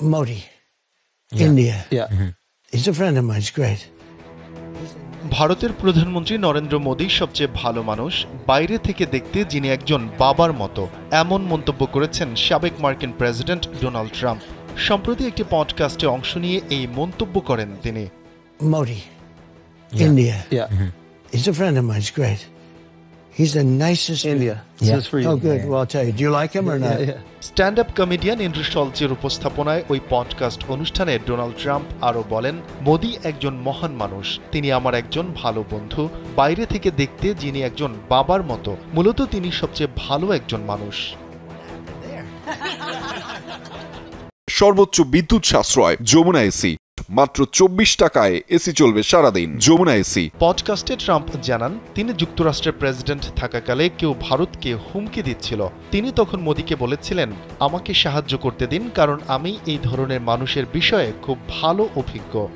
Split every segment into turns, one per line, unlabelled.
Modi, yeah. India.
Yeah. Mm-hmm.
He's a friend of mine. He's great.
ভারতের প্রধানমন্ত্রী নরেন্দ্র মোদী সবচেয়ে ভালো মানুষ বাইরে থেকে দেখতে যিনি একজন বাবার মতো এমন মন্তব্য করেছেন সাবেক মার্কিন প্রেসিডেন্ট ডোনাল্ড ট্রাম্প সম্প্রতি একটি পডকাস্টে অংশ নিয়ে এই মন্তব্য করেন তিনি
Modi, India.
Yeah.
He's a friend of mine. He's great. He's the nicest.
India.
Yeah.
Just for you.
Oh, good. Well, I'll tell you. Do you like him or not?
Yeah, yeah.
Stand up comedian সলচের উপস্থাপনায় ওই podcast অনুষ্ঠানে Donald Trump আরও বলেন মোদি একজন মহান মানুষ তিনি আমার একজন ভালো বন্ধু বাইরে থেকে দেখতে যিনি একজন বাবার মতো মূলত তিনি সবচেয়ে ভালো একজন মানুষ
সর্বোচ্চ বিদ্যুৎ সাশ্রয় যমুনা এসি মাত্র চব্বিশ টাকায় এসি চলবে সারাদিন। যমুনা এসি।
পডকাস্টে ট্রাম্প জানান তিনি যুক্তরাষ্ট্রের প্রেসিডেন্ট থাকাকালে কেউ ভারতকে হুমকি দিচ্ছিল। তিনি তখন মোদীকে বলেছিলেন আমাকে সাহায্য করতে দিন কারণ আমি এই ধরনের মানুষের বিষয়ে খুব ভালো অভিজ্ঞ.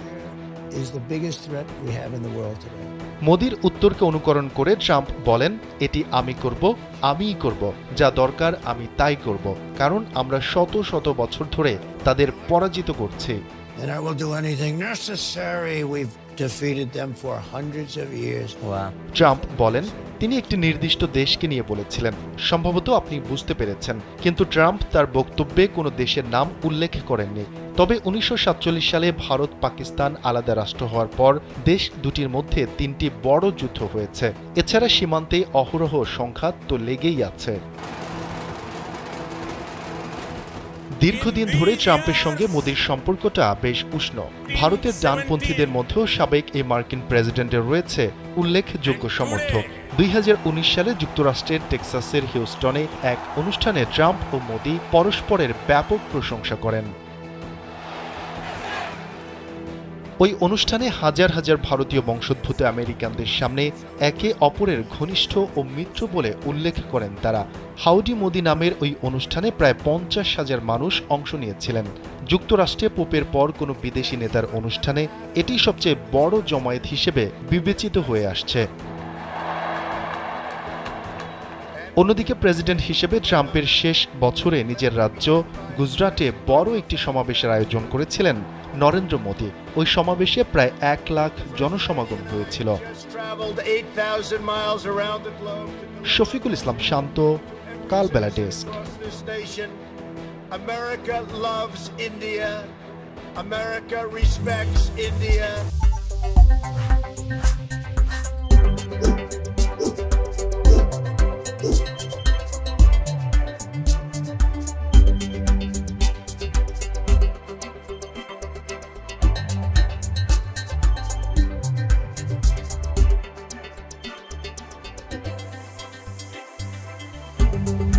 মোদির উত্তরকে অনুকরণ করে ট্রাম্প বলেন এটি আমি করব আমিই করব। যা দরকার আমি তাই করব। কারণ আমরা শত শত বছর ধরে তাদের পরাজিত করছি।
And I will do anything necessary. We've defeated them for hundreds of years.
Wow.
Trump বলেন তিনি একটি নির্দিষ্ট দেশকে নিয়ে বলেছিলেন সম্ভবত আপনি বুঝতে পেরেছেন কিন্তু ট্রাম্প তার বক্তব্যে কোনো দেশের নাম উল্লেখ করেননি তবে উনিশশো সাতচল্লিশ সালে ভারত পাকিস্তান আলাদা রাষ্ট্র হওয়ার পর দেশ দুটির মধ্যে তিনটি বড় যুদ্ধ হয়েছে এছাড়া সীমান্তে অহরহ সংঘাত তো লেগেই আছে দীর্ঘদিন ধরে ট্রাম্পের সঙ্গে মোদীর সম্পর্কটা বেশ উষ্ণ। ভারতের ডানপন্থীদের মধ্যেও সাবেক এই মার্কিন প্রেসিডেন্টের রয়েছে উল্লেখযোগ্য সমর্থক দুই হাজার উনিশ সালে যুক্তরাষ্ট্রের টেক্সাসের হিউস্টনে এক অনুষ্ঠানে ট্রাম্প ও মোদী পরস্পরের ব্যাপক প্রশংসা করেন। ওই অনুষ্ঠানে হাজার হাজার ভারতীয় বংশোদ্ভূত আমেরিকানদের সামনে একে অপরের ঘনিষ্ঠ ও মিত্র বলে উল্লেখ করেন তারা। হাউডি মোদি নামের ওই অনুষ্ঠানে প্রায় পঞ্চাশ হাজার মানুষ অংশ নিয়েছিলেন। যুক্তরাষ্ট্রে পোপের পর কোনো বিদেশি নেতার অনুষ্ঠানে এটি সবচেয়ে বড় জমায়েত হিসেবে বিবেচিত হয়ে আসছে। অন্যদিকে প্রেসিডেন্ট হিসেবে ট্রাম্পের শেষ বছরে নিজের রাজ্য গুজরাটে বড় একটি সমাবেশের আয়োজন করেছিলেন। নরেন্দ্র মোদী। ওই সমাবেশে প্রায় এক লাখ জনসমাগম হয়েছিল। Shafiqul Islam Shanto, Kalbela desk.
America respects India. Bye.